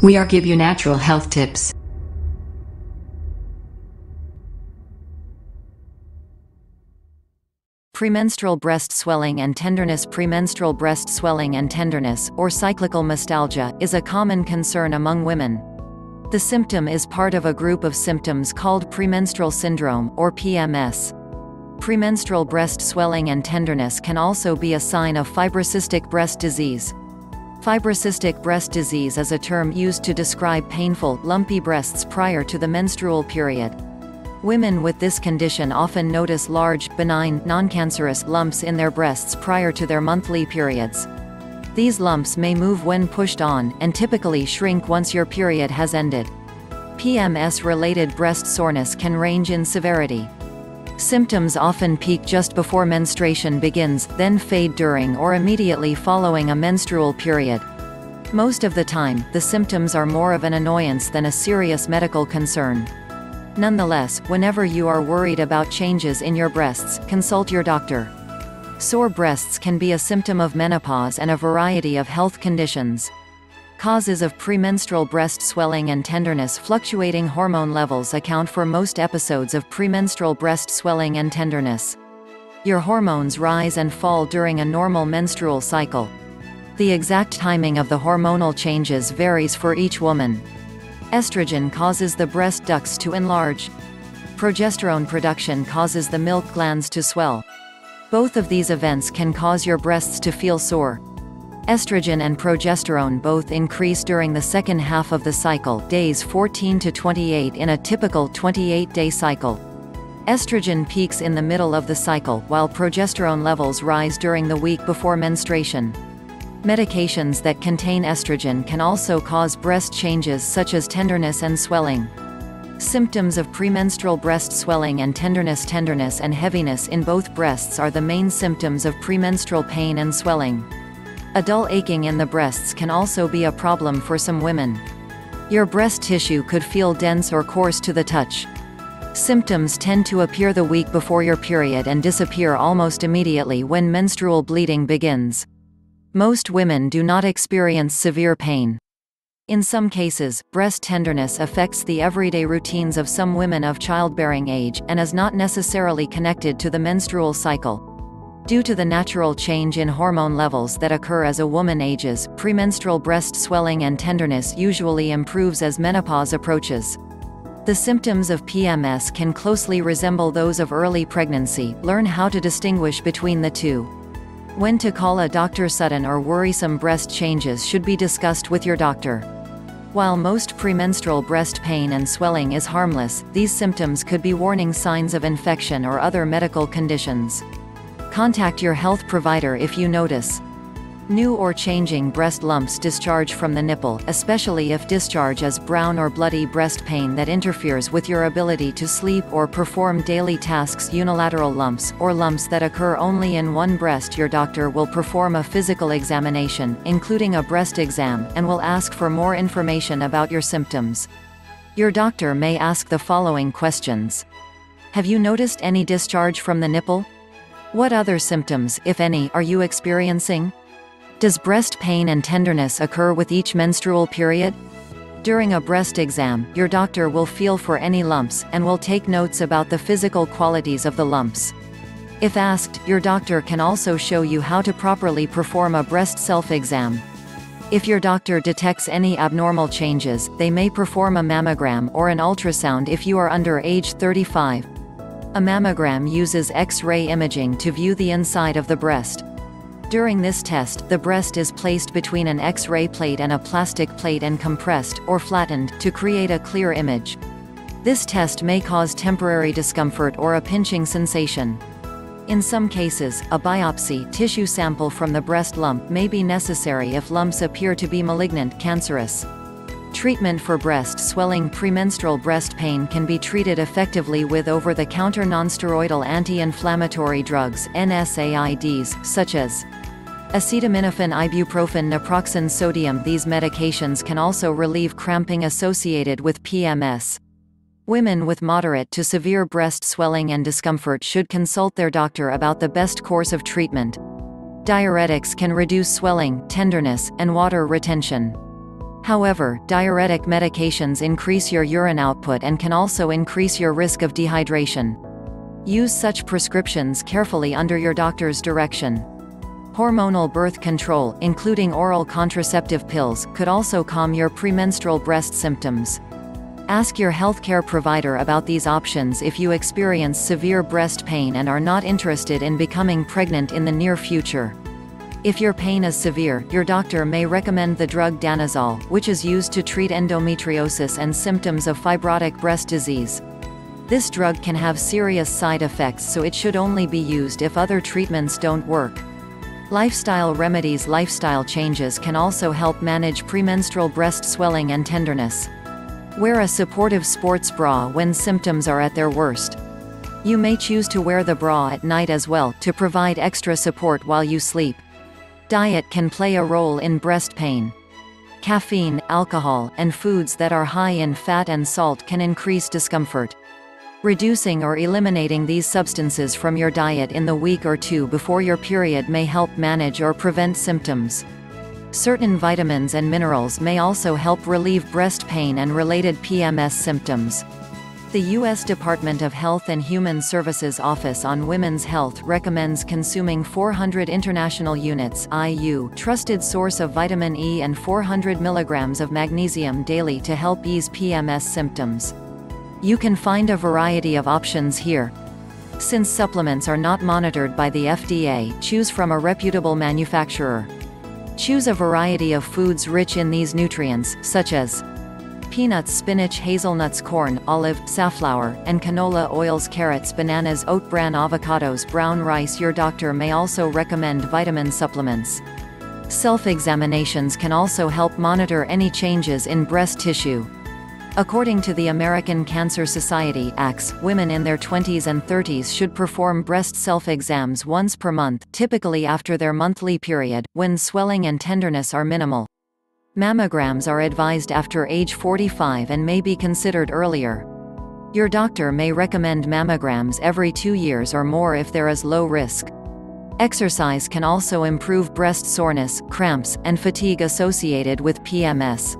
We are give you natural health tips. Premenstrual breast swelling and tenderness Premenstrual breast swelling and tenderness, or cyclical mastalgia, is a common concern among women. The symptom is part of a group of symptoms called premenstrual syndrome, or PMS. Premenstrual breast swelling and tenderness can also be a sign of fibrocystic breast disease. Fibrocystic breast disease is a term used to describe painful, lumpy breasts prior to the menstrual period. Women with this condition often notice large, benign, non-cancerous lumps in their breasts prior to their monthly periods. These lumps may move when pushed on, and typically shrink once your period has ended. PMS-related breast soreness can range in severity. Symptoms often peak just before menstruation begins, then fade during or immediately following a menstrual period. Most of the time, the symptoms are more of an annoyance than a serious medical concern. Nonetheless, whenever you are worried about changes in your breasts, consult your doctor. Sore breasts can be a symptom of menopause and a variety of health conditions. Causes of premenstrual breast swelling and tenderness Fluctuating hormone levels account for most episodes of premenstrual breast swelling and tenderness. Your hormones rise and fall during a normal menstrual cycle. The exact timing of the hormonal changes varies for each woman. Estrogen causes the breast ducts to enlarge. Progesterone production causes the milk glands to swell. Both of these events can cause your breasts to feel sore. Estrogen and progesterone both increase during the second half of the cycle days 14 to 28 in a typical 28-day cycle. Estrogen peaks in the middle of the cycle, while progesterone levels rise during the week before menstruation. Medications that contain estrogen can also cause breast changes such as tenderness and swelling. Symptoms of premenstrual breast swelling and tenderness Tenderness and heaviness in both breasts are the main symptoms of premenstrual pain and swelling. A dull aching in the breasts can also be a problem for some women. Your breast tissue could feel dense or coarse to the touch. Symptoms tend to appear the week before your period and disappear almost immediately when menstrual bleeding begins. Most women do not experience severe pain. In some cases, breast tenderness affects the everyday routines of some women of childbearing age, and is not necessarily connected to the menstrual cycle. Due to the natural change in hormone levels that occur as a woman ages, premenstrual breast swelling and tenderness usually improves as menopause approaches. The symptoms of PMS can closely resemble those of early pregnancy. Learn how to distinguish between the two. When to call a doctor sudden or worrisome breast changes should be discussed with your doctor. While most premenstrual breast pain and swelling is harmless, these symptoms could be warning signs of infection or other medical conditions. Contact your health provider if you notice New or changing breast lumps discharge from the nipple, especially if discharge is brown or bloody breast pain that interferes with your ability to sleep or perform daily tasks unilateral lumps, or lumps that occur only in one breast your doctor will perform a physical examination, including a breast exam, and will ask for more information about your symptoms. Your doctor may ask the following questions. Have you noticed any discharge from the nipple? What other symptoms, if any, are you experiencing? Does breast pain and tenderness occur with each menstrual period? During a breast exam, your doctor will feel for any lumps, and will take notes about the physical qualities of the lumps. If asked, your doctor can also show you how to properly perform a breast self-exam. If your doctor detects any abnormal changes, they may perform a mammogram or an ultrasound if you are under age 35. A mammogram uses X-ray imaging to view the inside of the breast. During this test, the breast is placed between an X-ray plate and a plastic plate and compressed, or flattened, to create a clear image. This test may cause temporary discomfort or a pinching sensation. In some cases, a biopsy tissue sample from the breast lump may be necessary if lumps appear to be malignant cancerous. Treatment for breast swelling Premenstrual breast pain can be treated effectively with over-the-counter nonsteroidal anti-inflammatory drugs NSAIDs, such as Acetaminophen ibuprofen naproxen sodium These medications can also relieve cramping associated with PMS. Women with moderate to severe breast swelling and discomfort should consult their doctor about the best course of treatment. Diuretics can reduce swelling, tenderness, and water retention. However, diuretic medications increase your urine output and can also increase your risk of dehydration. Use such prescriptions carefully under your doctor's direction. Hormonal birth control, including oral contraceptive pills, could also calm your premenstrual breast symptoms. Ask your healthcare provider about these options if you experience severe breast pain and are not interested in becoming pregnant in the near future. If your pain is severe, your doctor may recommend the drug danazol, which is used to treat endometriosis and symptoms of fibrocystic breast disease. This drug can have serious side effects so it should only be used if other treatments don't work. Lifestyle remedies Lifestyle changes can also help manage premenstrual breast swelling and tenderness. Wear a supportive sports bra when symptoms are at their worst. You may choose to wear the bra at night as well, to provide extra support while you sleep. Diet can play a role in breast pain. Caffeine, alcohol, and foods that are high in fat and salt can increase discomfort. Reducing or eliminating these substances from your diet in the week or two before your period may help manage or prevent symptoms. Certain vitamins and minerals may also help relieve breast pain and related PMS symptoms. The U.S. Department of Health and Human Services Office on Women's Health recommends consuming 400 international units IU trusted source of vitamin E and 400 mg of magnesium daily to help ease PMS symptoms. You can find a variety of options here. Since supplements are not monitored by the FDA, choose from a reputable manufacturer. Choose a variety of foods rich in these nutrients, such as peanuts spinach hazelnuts corn, olive, safflower, and canola oils carrots bananas oat bran avocados brown rice Your doctor may also recommend vitamin supplements. Self-examinations can also help monitor any changes in breast tissue. According to the American Cancer Society ACS, women in their 20s and 30s should perform breast self-exams once per month, typically after their monthly period, when swelling and tenderness are minimal. Mammograms are advised after age 45 and may be considered earlier. Your doctor may recommend mammograms every two years or more if there is low risk. Exercise can also improve breast soreness, cramps, and fatigue associated with PMS.